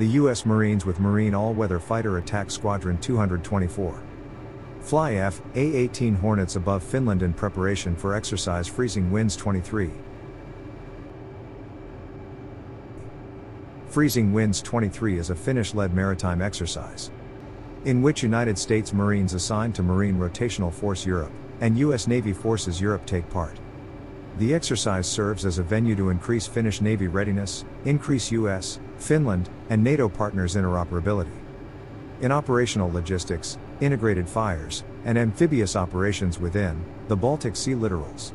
the U.S. Marines with Marine All Weather Fighter Attack Squadron 224. Fly F A 18 Hornets above Finland in preparation for exercise Freezing Winds 23. Freezing Winds 23 is a Finnish led maritime exercise in which United States Marines assigned to Marine Rotational Force Europe and U.S. Navy Forces Europe take part. The exercise serves as a venue to increase Finnish Navy readiness, increase U.S., Finland, and NATO partners' interoperability. In operational logistics, integrated fires, and amphibious operations within the Baltic Sea littorals.